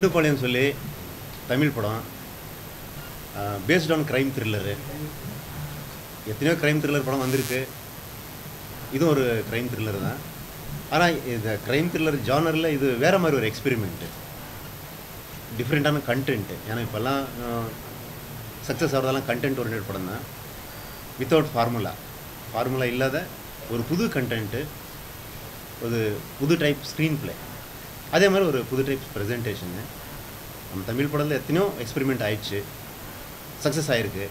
மேட்டுப்பாளையம் சொல்லி தமிழ் படம். Based on crime thriller எத்தனையோ க்ரைம் த்ரில்லர் படம் வந்திருக்கு. இதுவும் ஒரு க்ரைம் த்ரில்லர் தான். ஆனால் இந்த க்ரைம் த்ரில்லர் ஜானரில் இது வேறு மாதிரி ஒரு எக்ஸ்பெரிமெண்ட்டு டிஃப்ரெண்ட்டான கண்டென்ட்டு ஏன்னா இப்போல்லாம் சக்ஸஸ் ஆகிறதெல்லாம் கண்டென்ட் ஓரியன்ட் படம் தான். வித்தவுட் ஃபார்முலா ஃபார்முலா இல்லாத ஒரு புது கண்டென்ட்டு ஒரு புது டைப் ஸ்க்ரீன் பிளே அதே மாதிரி ஒரு புது டைப் ப்ரெசன்டேஷனு நம்ம தமிழ் படத்தில் எத்தனையோ எக்ஸ்பெரிமெண்ட் ஆயிடுச்சு. சக்ஸஸ் ஆகிருக்கு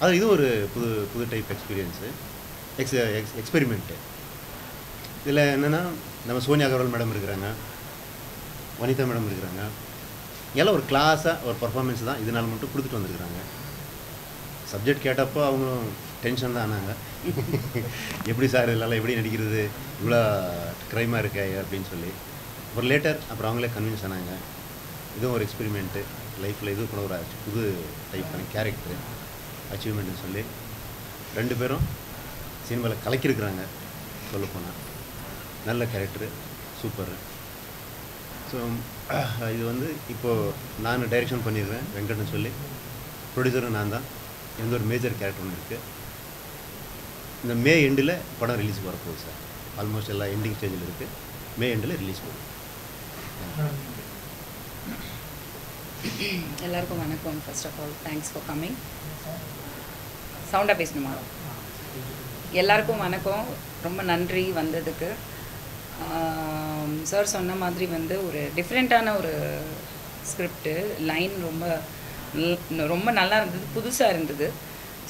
அது இது ஒரு புது புது type experience ex ex experiment இதில் என்னென்னா நம்ம சோனியா அகர்வால் மேடம் இருக்கிறாங்க. வனிதா மேடம் இருக்கிறாங்க. எல்லாம் ஒரு கிளாஸாக ஒரு பர்ஃபார்மன்ஸ் தான் இதனால் மட்டும் கொடுத்துட்டு வந்திருக்கிறாங்க. சப்ஜெக்ட் கேட்டப்போ அவங்களும் டென்ஷன் தான் ஆனாங்க. எப்படி சார் இதெல்லாம் எப்படி நடிக்கிறது? இவ்வளோ க்ரைமாக இருக்கே அப்படின்னு சொல்லி. அப்புறம் லேட்டர் அப்புறம் அவங்களே கன்வின்ஸ் ஆனாங்க. இதுவும் ஒரு எக்ஸ்பெரிமெண்ட்டு லைஃப்பில் இது கூட ஒரு புது டைப்பான கேரக்டரு அச்சீவ்மெண்ட்னு சொல்லி ரெண்டு பேரும் சினிமாவில் கலக்கியிருக்கிறாங்க சொல்லப்போனால் நல்ல கேரக்டரு சூப்பர் ஸோ இது வந்து இப்போது நான் டைரெக்ஷன் பண்ணிடுறேன் வெங்கட்னு சொல்லி. ப்ரொடியூசரும் நான் தான் எந்த ஒரு மேஜர் கேரக்டர் ஒன்று இருக்குது இந்த மே எண்டில் படம் ரிலீஸ் வரப்போகுது சார் ஆல்மோஸ்ட் எல்லா எண்டிங் ஸ்டேஜில் இருக்குது மே எண்டில் ரிலீஸ் போகுது. எல்லாருக்கும் வணக்கம். First of all thanks for coming சவுண்டாக பேசணுமா? எல்லாருக்கும் வணக்கம். ரொம்ப நன்றி வந்ததுக்கு. சார் சொன்ன மாதிரி வந்து ஒரு டிஃப்ரெண்ட்டான ஒரு ஸ்கிரிப்டு லைன் ரொம்ப நல்- ரொம்ப நல்லா இருந்தது புதுசாக இருந்தது.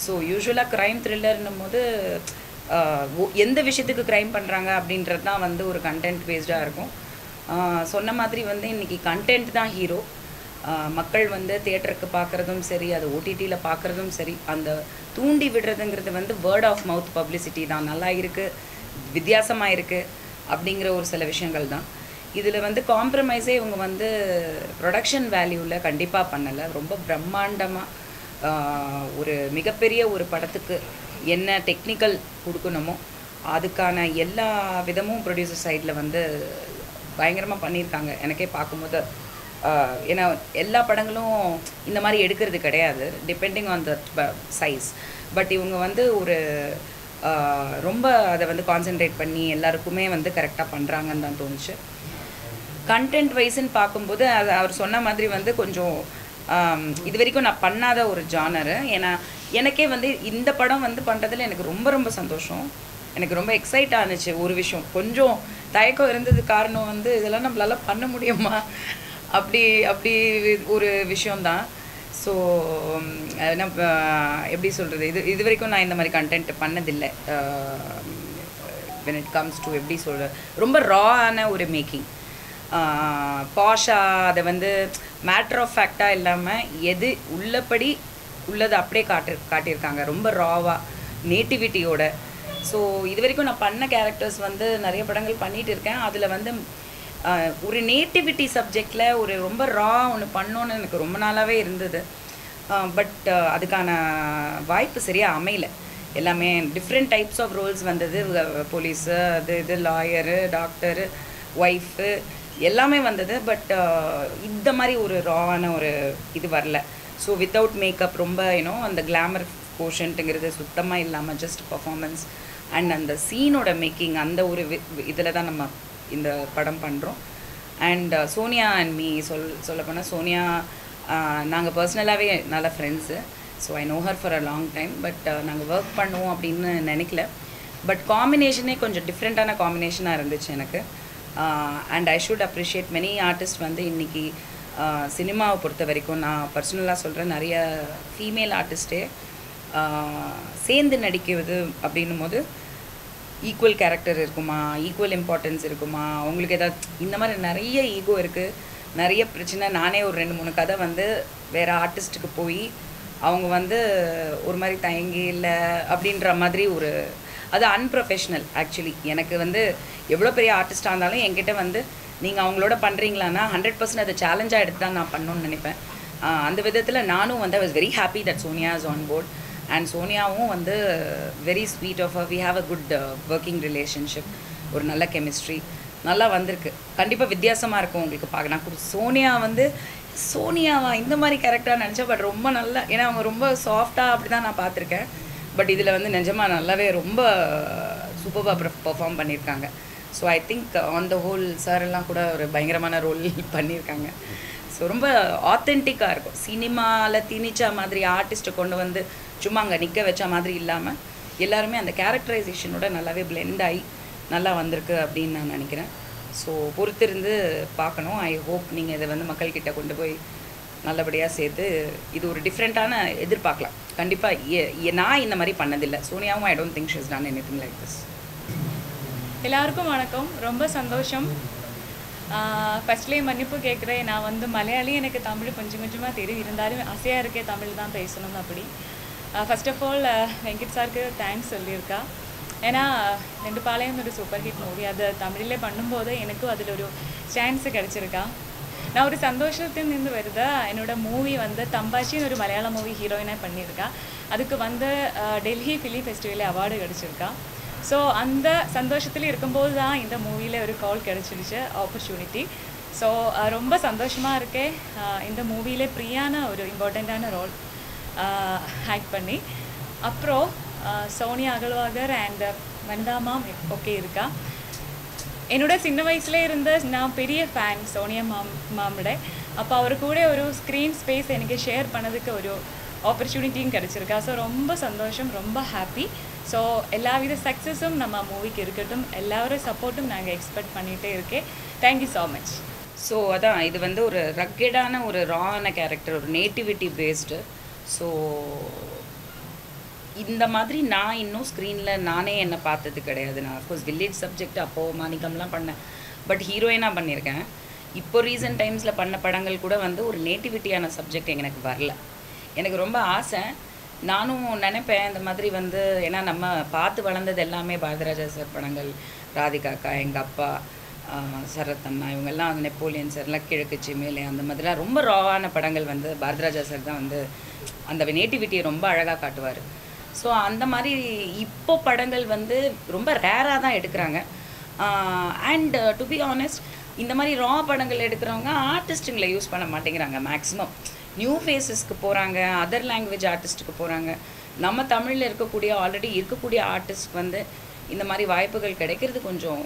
ஸோ யூஸ்வலாக க்ரைம் த்ரில்லர்னும் போது எந்த விஷயத்துக்கு க்ரைம் பண்ணுறாங்க அப்படின்றது தான் வந்து ஒரு கண்டென்ட் பேஸ்டாக இருக்கும். சொன்ன மாதிரி வந்து இன்றைக்கி கண்டென்ட் தான் ஹீரோ மக்கள் வந்து தேட்டருக்கு பார்க்குறதும் சரி அது ஓடிடியில் பார்க்குறதும் சரி அந்த தூண்டி விடுறதுங்கிறது வந்து வேர்ட் ஆஃப் மவுத் பப்ளிசிட்டி தான். நல்லா இருக்குது வித்தியாசமாக இருக்குது அப்படிங்கிற ஒரு சில விஷயங்கள் தான். இதில் வந்து காம்ப்ரமைஸே இவங்க வந்து ப்ரொடக்ஷன் வேல்யூவில் கண்டிப்பாக பண்ணலை. ரொம்ப பிரம்மாண்டமாக ஒரு மிகப்பெரிய ஒரு படத்துக்கு என்ன டெக்னிக்கல் கொடுக்கணுமோ அதுக்கான எல்லா விதமும் ப்ரொடியூசர் சைடில் வந்து பயங்கரமாக பண்ணியிருக்காங்க. எனக்கே பார்க்கும்போது ஏன்னா எல்லா படங்களும் இந்த மாதிரி எடுக்கிறது கிடையாது. Depending on the size but இவங்க வந்து ஒரு ரொம்ப அதை வந்து கான்சென்ட்ரேட் பண்ணி எல்லாருக்குமே வந்து கரெக்டாக பண்ணுறாங்கன்னு தான் தோணுச்சு. கண்டென்ட் வைஸ்ன்னு பார்க்கும்போது அது அவர் சொன்ன மாதிரி வந்து கொஞ்சம் இது வரைக்கும் நான் பண்ணாத ஒரு ஜானரு ஏன்னா எனக்கே வந்து இந்த படம் வந்து பண்ணுறதுல எனக்கு ரொம்ப ரொம்ப சந்தோஷம். எனக்கு ரொம்ப எக்ஸைட் ஆனிச்சு ஒரு விஷயம். கொஞ்சம் தயக்கம் இருந்தது காரணம் வந்து இதெல்லாம் நம்மளால பண்ண முடியுமா? அப்படி அப்படி ஒரு விஷயம்தான். ஸோ நம்ம எப்படி சொல்கிறது இது இது வரைக்கும் நான் இந்த மாதிரி கண்டென்ட் பண்ணதில்லை. வென் இட் கம்ஸ் டு எப்படி சொல்ற ரொம்ப ராவான ஒரு மேக்கிங் பாஷா அதை வந்து மேட்ரு ஆஃப் ஃபேக்டாக இல்லாமல் எது உள்ளபடி உள்ளதை அப்படியே காட்டு காட்டியிருக்காங்க. ரொம்ப ராவாக நேட்டிவிட்டியோட ஸோ இது வரைக்கும் நான் பண்ண கேரக்டர்ஸ் வந்து நிறைய படங்கள் பண்ணிட்டு இருக்கேன் அதில் வந்து ஒரு நேட்டிவிட்டி சப்ஜெக்டில் ஒரு ரொம்ப ரா ஒன்று பண்ணோன்னு எனக்கு ரொம்ப நாளாகவே இருந்தது. பட் அதுக்கான வாய்ப்பு சரியாக அமையல. எல்லாமே டிஃப்ரெண்ட் டைப்ஸ் ஆஃப் ரோல்ஸ் வந்தது. போலீஸு அது இது லாயரு டாக்டரு ஒய்ஃபு எல்லாமே வந்தது. பட் இந்த மாதிரி ஒரு ராவான ஒரு இது வரல. ஸோ வித்தவுட் மேக்கப் ரொம்ப யூனோ அந்த கிளாமர் கோஷன்ட்டுங்கிறது சுத்தமாக இல்லாமல் ஜஸ்ட் பர்ஃபார்மன்ஸ் அண்ட் அந்த சீனோட மேக்கிங் அந்த ஒரு இதில் தான் நம்ம இந்த படம் பண்ணுறோம் and uh, Sonia and me சொல் சொல்லப்போனால் சோனியா uh, நாங்கள் பர்சனலாகவே நல்ல friends so I know her for a long time but நாங்கள் ஒர்க் பண்ணுவோம் அப்படின்னு நினைக்கல. பட் காம்பினேஷனே கொஞ்சம் டிஃப்ரெண்ட்டான காம்பினேஷனாக இருந்துச்சு எனக்கு. And I should appreciate many artist வந்து இன்றைக்கி சினிமாவை uh, பொறுத்த வரைக்கும் நான் பர்சனலாக சொல்கிறேன் நிறைய ஃபீமேல் ஆர்டிஸ்ட்டே சேர்ந்து நடிக்கிறது அப்படின்னும் போது ஈக்குவல் கேரக்டர் இருக்குமா? ஈக்குவல் இம்பார்ட்டன்ஸ் இருக்குமா? அவங்களுக்கு ஏதாவது இந்த மாதிரி நிறைய ஈகோ இருக்குது நிறைய பிரச்சனை. நானே ஒரு ரெண்டு மூணு கதை வந்து வேறு ஆர்டிஸ்ட்டுக்கு போய் அவங்க வந்து ஒரு மாதிரி தயங்கி இல்லை அப்படின்ற மாதிரி ஒரு அது அன்ப்ரொஃபெஷ்னல் ஆக்சுவலி எனக்கு வந்து எவ்வளோ பெரிய ஆர்டிஸ்டாக இருந்தாலும் என்கிட்ட வந்து நீங்கள் அவங்களோட பண்ணுறீங்களான்னா ஹண்ட்ரட் பர்சன்ட் அதை சேலஞ்சாக எடுத்து தான் நான் பண்ணணும்னு நினைப்பேன். அந்த விதத்தில் நானும் வந்து I was very happy that Sonia is on board and சோனியாவும் வந்து very sweet of we have a good working relationship ஒரு நல்ல கெமிஸ்ட்ரி நல்லா வந்திருக்கு. கண்டிப்பாக வித்தியாசமாக இருக்கும் உங்களுக்கு பார்க்க. நான் சோனியா வந்து சோனியாவா? இந்த மாதிரி கேரக்டராக நினச்சேன் பட் ரொம்ப நல்லா ஏன்னா அவங்க ரொம்ப சாஃப்டாக அப்படி தான் நான் பார்த்துருக்கேன். பட் இதில் வந்து நிஜமாக நல்லாவே ரொம்ப சூப்பராக பெர்ஃபார்ம் பண்ணியிருக்காங்க. So I think on the whole sir எல்லாம் கூட ஒரு பயங்கரமான ரோல் பண்ணியிருக்காங்க. ஸோ ரொம்ப ஆத்தென்டிக்காக இருக்கும். சினிமாவில் திணிச்ச மாதிரி ஆர்டிஸ்ட்டை கொண்டு வந்து சும்மா அங்கே நிற்க வச்ச மாதிரி இல்லாமல் எல்லாருமே அந்த கேரக்டரைசேஷனோட நல்லாவே பிளெண்ட் ஆகி நல்லா வந்திருக்கு அப்படின்னு நான் நினைக்கிறேன். ஸோ பொறுத்திருந்து பார்க்கணும். ஐ ஹோப் நீங்கள் இதை வந்து மக்கள்கிட்ட கொண்டு போய் நல்லபடியாக சேர்த்து இது ஒரு டிஃப்ரெண்ட்டான எதிர்பார்க்கலாம். கண்டிப்பாக நான் இந்த மாதிரி பண்ணதில்லை. சோனியாவும் I don't think she's done anything like this எல்லாருக்கும் வணக்கம். ரொம்ப சந்தோஷம். ஃபஸ்ட்லேயே மன்னிப்பு கேட்குறேன். நான் வந்து மலையாளி எனக்கு தமிழ் கொஞ்சம் கொஞ்சமாக தெரியும். இருந்தாலும் ஆசையாக இருக்கே தமிழ் தான் பேசணும் அப்படி. ஃபஸ்ட் ஆஃப் ஆல் வெங்கட் சாருக்கு தேங்க்ஸ் சொல்லியிருக்கா. ஏன்னா ரெண்டு பாளையம் ஒரு சூப்பர் ஹிட் மூவி அது தமிழில் பண்ணும்போது எனக்கும் அதில் ஒரு சான்ஸ் கிடச்சிருக்கா. நான் ஒரு சந்தோஷத்தில் நின்று வருது என்னோட மூவி வந்து தம்பாச்சின்னு ஒரு மலையாள மூவி ஹீரோயினாக பண்ணியிருக்கா. அதுக்கு வந்து டெல்லி ஃபிலிம் ஃபெஸ்டிவலில் அவார்டு கிடச்சிருக்கா. ஸோ அந்த சந்தோஷத்தில் இருக்கும்போது தான் இந்த மூவியில் ஒரு கால் கிடச்சிருச்சு ஆப்பர்ச்சுனிட்டி ஸோ ரொம்ப சந்தோஷமாக இருக்கேன் uh, இந்த மூவியில் பிரியான ஒரு இம்பார்ட்டண்ட்டான ரோல் ஆக்ட் பண்ணி. அப்புறம் சோனியா அகல்வாகர் அண்ட் வந்தாமாம் ஓகே இருக்கா? என்னோட சின்ன வயசுல இருந்த நான் பெரிய ஃபேன் சோனியா மாம் மாமோட அப்போ அவர் கூட ஒரு ஸ்க்ரீன் ஸ்பேஸ் எனக்கு ஷேர் பண்ணதுக்கு ஒரு ஆப்பர்ச்சுனிட்டியும் கிடச்சிருக்கா. ஸோ ரொம்ப சந்தோஷம் ரொம்ப ஹாப்பி ஸோ எல்லாவித சக்ஸஸும் நம்ம மூவிக்கு இருக்கட்டும் எல்லாரும் சப்போர்ட்டும் நாங்கள் எக்ஸ்பெக்ட் பண்ணிகிட்டே இருக்கேன் தேங்க்யூ ஸோ மச் ஸோ அதான் இது வந்து ஒரு ரக்கெடான ஒரு ரான கேரக்டர் ஒரு நேட்டிவிட்டி பேஸ்டு ஸோ இந்த மாதிரி நான் இன்னும் ஸ்க்ரீனில் நானே என்னை பார்த்தது கிடையாது. நான் அஃப்கோர்ஸ் வில்லேஜ் சப்ஜெக்ட் அப்போது மாணிக்கம்லாம் பண்ணேன். பட் ஹீரோயினாக பண்ணியிருக்கேன். இப்போ ரீசெண்ட் டைம்ஸில் பண்ண படங்கள் கூட வந்து ஒரு நேட்டிவிட்டியான சப்ஜெக்ட் எனக்கு வரல. எனக்கு ரொம்ப ஆசை. நானும் நினைப்பேன் இந்த மாதிரி வந்து ஏன்னா நம்ம பார்த்து வளர்ந்தது எல்லாமே பாரதிராஜா சார் படங்கள். ராதிகாக்கா எங்கள் அப்பா சரத் அண்ணா இவங்கெல்லாம் நெப்போலியன் சார்லாம் கிழக்கு சிமேலே அந்த மாதிரிலாம் ரொம்ப ராவான படங்கள் வந்து பாரதிராஜா சார் தான் வந்து அந்த நேட்டிவிட்டியை ரொம்ப அழகாக காட்டுவார். ஸோ அந்த மாதிரி இப்போ படங்கள் வந்து ரொம்ப ரேராக தான் எடுக்கிறாங்க. அண்ட் டு பி ஆனஸ்ட் இந்த மாதிரி ரா படங்கள் எடுக்கிறவங்க ஆர்டிஸ்ட்டுங்களை யூஸ் பண்ண மாட்டேங்கிறாங்க மேக்ஸிமம் நியூ ஃபேஸஸ்க்கு போகிறாங்க அதர் லாங்குவேஜ் ஆர்டிஸ்ட்டுக்கு போகிறாங்க நம்ம தமிழில் இருக்கக்கூடிய ஆல்ரெடி இருக்கக்கூடிய ஆர்டிஸ்ட் வந்து இந்த மாதிரி வாய்ப்புகள் கிடைக்கிறது கொஞ்சம்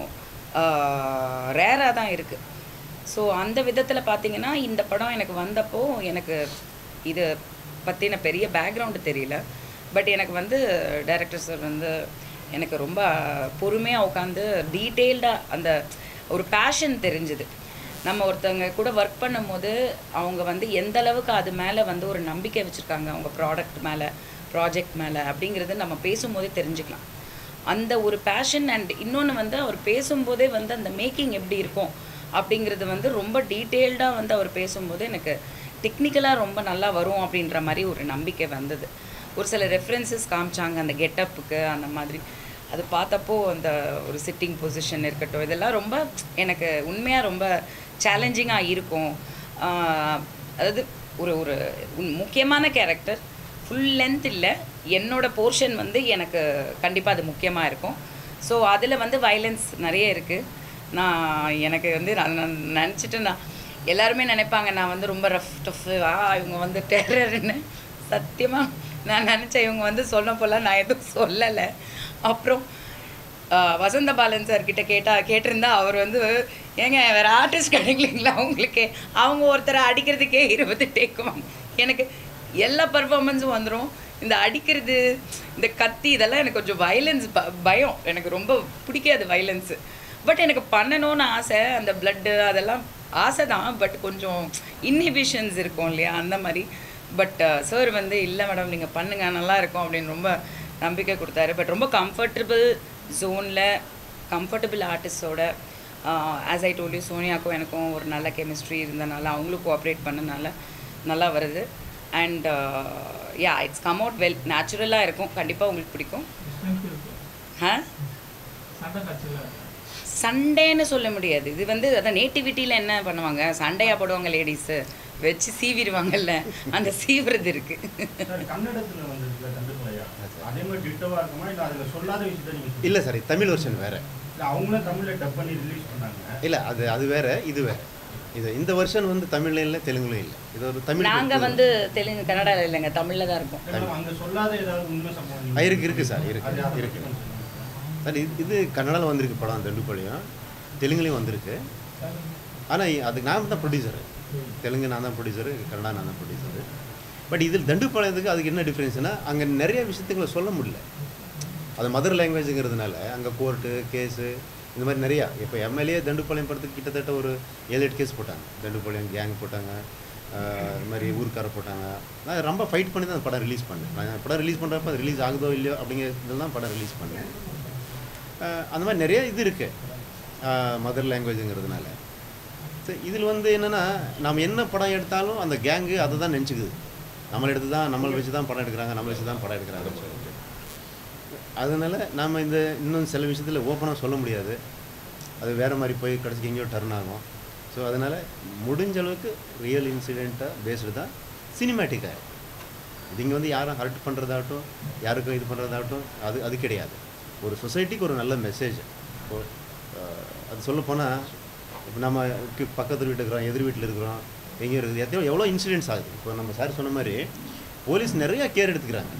ரேராக தான் இருக்குது ஸோ அந்த விதத்தில் பார்த்தீங்கன்னா இந்த படம் எனக்கு வந்தப்போ எனக்கு இது பற்றின பெரிய பேக்ரவுண்டு தெரியல. பட் எனக்கு வந்து டைரக்டர் சார் வந்து எனக்கு ரொம்ப பொறுமையாக உட்காந்து டீட்டெயில்டாக அந்த ஒரு பேஷன் தெரிஞ்சுது. நம்ம ஒருத்தவங்க கூட ஒர்க் பண்ணும்போது அவங்க வந்து எந்த அளவுக்கு அது மேலே வந்து ஒரு நம்பிக்கை வச்சுருக்காங்க அவங்க ப்ராடக்ட் மேலே ப்ராஜெக்ட் மேலே அப்படிங்கிறது நம்ம பேசும்போதே தெரிஞ்சுக்கலாம். அந்த ஒரு பேஷன் அண்ட் இன்னொன்று வந்து அவர் பேசும்போதே வந்து அந்த மேக்கிங் எப்படி இருக்கும் அப்படிங்கிறது வந்து ரொம்ப டீட்டெயில்டாக வந்து அவர் பேசும்போது எனக்கு டெக்னிக்கலாக ரொம்ப நல்லா வரும் அப்படின்ற மாதிரி ஒரு நம்பிக்கை வந்தது. ஒரு சில ரெஃபரன்சஸ் காமிச்சாங்க அந்த கெட்டப்புக்கு அந்த மாதிரி. அது பார்த்தப்போ அந்த ஒரு சிட்டிங் பொசிஷன் இருக்கட்டும் இதெல்லாம் ரொம்ப எனக்கு உண்மையாக ரொம்ப சேலஞ்சிங்காக இருக்கும். அதாவது ஒரு ஒரு முக்கியமான கேரக்டர் ஃபுல் லென்த் இல்லை என்னோடய போர்ஷன் வந்து எனக்கு கண்டிப்பாக அது முக்கியமாக இருக்கும். ஸோ அதில் வந்து வயலன்ஸ் நிறைய இருக்குது நான் எனக்கு வந்து நான் நினச்சிட்டு நான். எல்லாருமே நினைப்பாங்க நான் வந்து ரொம்ப ரஃப் டஃப் ஆ இவங்க வந்து டெரர்னு சத்தியமாக நான் நினச்சேன் இவங்க வந்து சொல்ல போல நான் எதுவும் சொல்லலை. அப்புறம் வசந்த பாலன் சார் கிட்ட கேட்டால் கேட்டிருந்தா அவர் வந்து ஏங்க வேறு ஆர்டிஸ்ட் கிடைக்கலீங்களா அவங்களுக்கு அவங்க ஒருத்தரை அடிக்கிறதுக்கே இருபது டேக்குவாங்க எனக்கு எல்லா பர்ஃபாமன்ஸும் வந்துடும் இந்த அடிக்கிறது இந்த கத்தி இதெல்லாம் எனக்கு கொஞ்சம் வயலன்ஸ் ப பயம். எனக்கு ரொம்ப பிடிக்காது வயலன்ஸு பட் எனக்கு பண்ணணும்னு ஆசை அந்த பிளட்டு அதெல்லாம் ஆசை தான் பட் கொஞ்சம் இன்ஹிபிஷன்ஸ் இருக்கும் இல்லையா? அந்த மாதிரி. பட் சார் வந்து இல்லை மேடம் நீங்கள் பண்ணுங்க நல்லா இருக்கும் அப்படின்னு ரொம்ப நம்பிக்கை கொடுத்தாரு. பட் ரொம்ப கம்ஃபர்டபுள் ஜோனில் கம்ஃபர்டபுள் ஆர்டிஸ்டோட ஆஸ் ஐ டோல்யூ சோனியாக்கும் எனக்கும் ஒரு நல்ல கெமிஸ்ட்ரி இருந்தனால அவங்களும் கோஆப்ரேட் பண்ணனால நல்லா வருது. And yeah it's come out well நேச்சுரலாக இருக்கும். கண்டிப்பாக உங்களுக்கு பிடிக்கும். ஆ சண்டேன்னு சொல்ல முடியாது. இது வந்து அதான் நேட்டிவிட்டியில் என்ன பண்ணுவாங்க? சண்டையா போடுவாங்க லேடிஸு வச்சு சீவிடுவாங்கல்ல. அந்த சீவுறது இருக்குமா? இல்ல சார் தமிழ் வெர்ஷன் வேறு. அவங்களும் தமிழ்ல டப் பண்ணி ரிலீஸ் பண்ணாங்க. இல்லை அது அது வேறு இது வேறு. இது இந்த வருஷன் வந்து தமிழ்ல இல்லை தெலுங்குலையும் இல்லை. இது ஒரு தமிழ் நாங்க வந்து தெலுங்கு கன்னடால இல்லைங்க தமிழ்ல தான் இருக்கோம். அங்க சொல்லாத ஏதாவது உண்மை சம்பவம் இருக்கு இருக்கு சார் இருக்கு இருக்கு. சார் இது இது கன்னடாவில் வந்திருக்கு படம் தண்டுப்பாளையம் தெலுங்குலேயும் வந்திருக்கு. ஆனால் அதுக்கு நான் தான் ப்ரொடியூசரு தெலுங்கு நான் தான் ப்ரொடியூசரு கன்னடா நான் தான் ப்ரொடியூசரு பட் இதில் தண்டுப்பாளையத்துக்கு அதுக்கு என்ன டிஃப்ரென்ஸ்னால் அங்கே நிறைய விஷயத்துக்களை சொல்ல முடியல. அது மதர் லாங்குவேஜுங்கிறதுனால அங்கே கோர்ட்டு கேஸு இந்த மாதிரி நிறையா. இப்போ எம்எல்ஏ தண்டுப்பாளையம் படத்துக்கு கிட்டத்தட்ட ஒரு ஏழு எட்டு கேஸ் போட்டாங்க. தண்டுப்பாளையம் கேங் போட்டாங்க. ஆஹ் இது மாதிரி ஊருக்கார போட்டாங்க. நான் ரொம்ப ஃபைட் பண்ணி தான் படம் ரிலீஸ் பண்ணேன். நான் படம் ரிலீஸ் பண்ணுறப்ப அது ரிலீஸ் ஆகுதோ இல்லையோ அப்படிங்கிறதுல தான் படம் ரிலீஸ் பண்ணேன். அந்த மாதிரி நிறைய இது இருக்குது மதர் லாங்குவேஜுங்கிறதுனால சரி இதில் வந்து என்னென்னா நம்ம என்ன படம் எடுத்தாலும் அந்த கேங்கு அதை தான் நினச்சிக்குது. நம்மளை எடுத்து தான் நம்மளை வச்சு தான் படம் எடுக்கிறாங்க நம்மளை வச்சு தான் படம் எடுக்கிறாங்கன்னு சொல்லிட்டு. அதனால நாம் இந்த இன்னும் சில விஷயத்தில் ஓப்பனாக சொல்ல முடியாது. அது வேறு மாதிரி போய் கடைசிக்கு எங்கேயோ டர்ன் ஆகும். ஸோ அதனால் முடிஞ்ச அளவுக்கு ரியல் இன்சிடெண்ட்டாக பேஸ்டு தான் சினிமேட்டிக்காக இது இங்கே வந்து யாரும் ஹர்ட் பண்ணுறதாகட்டும் யாருக்கும் இது பண்ணுறதாகட்டும் அது அது கிடையாது. ஒரு சொசைட்டிக்கு ஒரு நல்ல மெசேஜ் இப்போ அது சொல்லப்போனால் இப்போ நம்ம பக்கத்து வீட்டில் இருக்கிறோம் எதிர் வீட்டில் இருக்கிறோம் எங்கேயும் இருக்குது. எத்தனையோ எவ்வளோ இன்சிடென்ட்ஸ் ஆகுது? இப்போ நம்ம சார் சொன்ன மாதிரி போலீஸ் நிறையா கேர் எடுத்துக்கிறாங்க.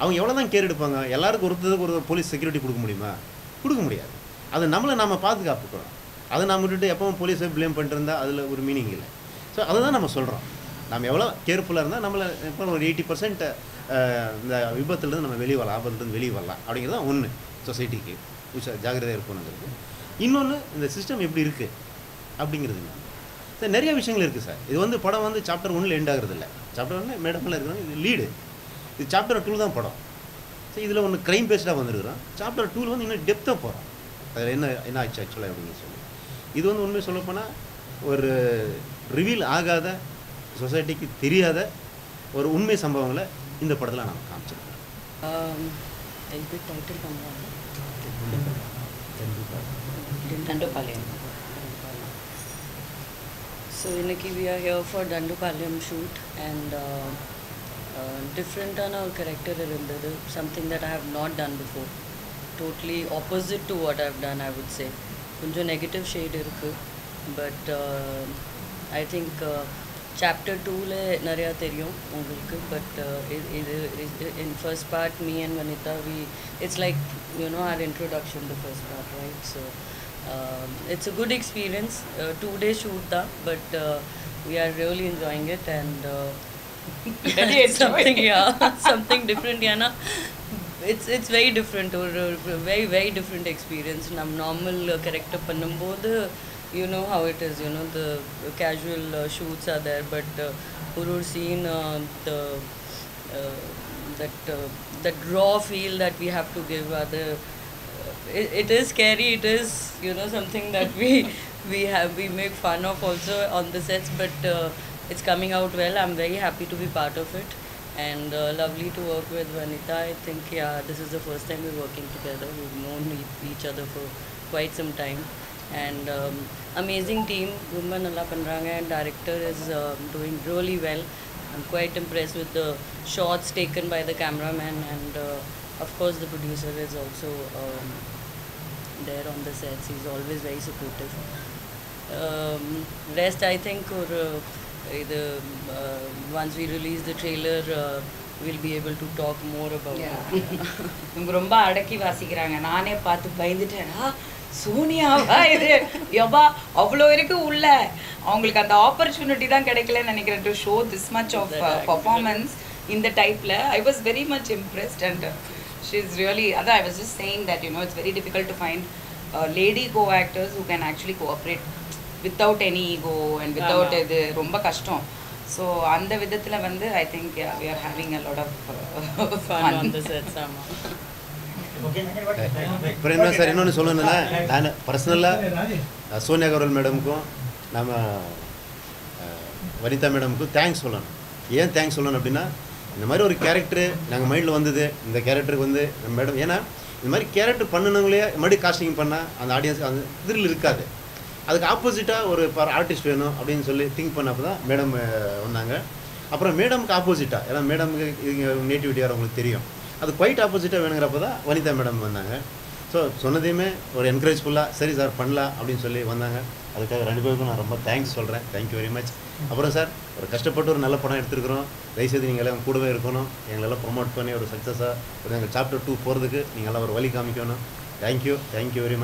அவங்க எவ்வளோ தான் கேர் எடுப்பாங்க? எல்லாருக்கும் ஒருத்தருக்கு ஒரு போலீஸ் செக்யூரிட்டி கொடுக்க முடியுமா? கொடுக்க முடியாது. அது நம்மளை நம்ம பாதுகாப்புக்கிறோம் அதை நம்ம விட்டுட்டு எப்பவும் போலீஸை ப்ளேம் பண்ணிருந்தா அதில் ஒரு மீனிங் இல்லை. ஸோ அதை தான் நம்ம சொல்கிறோம் நம்ம எவ்வளோ கேர்ஃபுல்லாக இருந்தால் நம்மளை இப்போ ஒரு எயிட்டி பர்சன்ட் இந்த விபத்துலேருந்து நம்ம வெளியே வரலாம் ஆபத்துலேருந்து வெளியே வரலாம் அப்படிங்கிறது தான் ஒன்று சொசைட்டிக்கு உஷா ஜாகிரதையாக இருக்கணுங்கிறது இன்னொன்று இந்த சிஸ்டம் எப்படி இருக்குது அப்படிங்கிறது சார் நிறைய விஷயங்கள் இருக்குது சார். இது வந்து படம் வந்து சாப்டர் ஒன்றில் எண்ட் ஆகுறது இல்லை சாப்டர் ஒன்று மேடமில் இருக்கிறோம் இது லீடு இது சாப்டர் டூ தான் படம். ஸோ இதில் ஒன்று க்ரைம் பேஸ்டாக வந்துருக்குறோம் சாப்டர் டூவில் வந்து இன்னும் டெப்த்தாக போகிறோம் அதில் என்ன என்ன ஆச்சு ஆக்சுவலாக அப்படின்னு சொல்லி. இது வந்து உண்மையை சொல்லப்போனால் ஒரு ரிவீல் ஆகாத சொசைட்டிக்கு தெரியாத ஒரு உண்மை சம்பவங்களை இந்த படத்தில் நான் காமிச்சிருக்கேன் எனக்கு டைட்டில் பண்ணுவாங்க தண்டுபாளையம் So இன்னைக்கு we are here for Dandupalayam shoot and uh, uh, different ஆன ஒரு character இருந்தது something that I have not done before totally opposite to what I've done I would say கொஞ்சம் நெகட்டிவ் ஷேட் இருக்கு but I think chapter டூவில் நிறையா தெரியும் உங்களுக்கு but இது in first part me and Vanitha we it's like you know are introduction to first part right so it's a good experience two day shoot தான் but we are really enjoying it and Very enjoying something it. yeah something different ஏன்னா it's it's very different ஒரு ஒரு very very different experience. நம்ம normal character பண்ணும்போது you know how it is, you know, the casual uh, shoots are there, but uh, horror scene, uh, the, uh, that, uh, that raw feel that we have to give are the, uh, it, it is scary, it is, you know, something that we, we have, we make fun of also on the sets, but it's coming out well. I'm very happy to be part of it and lovely to work with Vanita. I think, yeah, this is the first time we're working together. We've known each other for quite some time and um, amazing team ரொம்ப நல்லா பண்றாங்க and director is um, doing really well i'm quite impressed with the shots taken by the cameraman and uh, of course the producer is also um, there on the sets he's always very supportive um, rest i think or uh, either uh, once we release the trailer uh, we'll be able to talk more about Yeah. it இவங்க ரொம்ப அடக்கி வாசிக்கிறாங்க நானே பார்த்து பயந்துட்டேன் ஆ, சோனியாவா இது? யப்பா அவ்வளோ இருக்கு உள்ள. அவங்களுக்கு அந்த ஆப்பர்ச்சுனிட்டி தான் கிடைக்கலன்னு நினைக்கிறேன். To show this much of performance இந்த டைப்ல I was very much impressed and she is really அதான் I was just saying that you know it's very difficult to find lady co actors who can actually cooperate without any ego and without. இது ரொம்ப கஷ்டம். So அந்த விதத்துல வந்து I think we are having a lot of fun. அப்புறம் என்ன sir இன்னொன்று சொல்லணும்னா நான் பர்சனலாக சோனியா கவுரல் மேடமுக்கும் நம்ம வனிதா மேடமுக்கும் தேங்க்ஸ் சொல்லணும். ஏன் தேங்க்ஸ் சொல்லணும் அப்படின்னா இந்த மாதிரி ஒரு கேரக்டரு நாங்கள் மைண்டில் வந்தது இந்த கேரக்டருக்கு வந்து நம்ம மேடம் ஏன்னா இந்த மாதிரி கேரக்டர் பண்ணினவங்களே மறுபடியும் காஸ்டிங் பண்ணால் அந்த ஆடியன்ஸ் அந்த இதில் இருக்காது. அதுக்கு ஆப்போசிட்டாக ஒரு ஆர்டிஸ்ட் வேணும் அப்படின்னு சொல்லி திங்க் பண்ணப்போ தான் மேடம் வந்தாங்க. அப்புறம் மேடமுக்கு ஆப்போசிட்டாக ஏன்னா மேடமுக்கு இங்கே நேட்டிவிட்டி அவங்களுக்கு தெரியும். அது குவைட் ஆப்போசிட்டாக வேணுங்கிறப்ப தான் வனிதா மேடம் வந்தாங்க. ஸோ சொன்னதையுமே ஒரு என்கரேஜ்ஃபுல்லாக சரி சார் பண்ணலாம் அப்படின்னு சொல்லி வந்தாங்க. அதுக்காக ரெண்டு பேருக்கும் நான் ரொம்ப தேங்க்ஸ் சொல்கிறேன் தேங்க்யூ வெரி மச் அப்புறம் சார் ஒரு கஷ்டப்பட்டு ஒரு நல்ல படம் எடுத்துருக்குறோம். தயவுசெய்து நீங்கள் எல்லாம் கூடவே இருக்கணும். எங்களெல்லாம் ப்ரொமோட் பண்ணி ஒரு சக்ஸஸாக ஒரு எங்கள் சாப்டர் டூ போகிறதுக்கு நீங்கள் எல்லாம் ஒரு வழி காமிக்கணும். Thank you thank you very much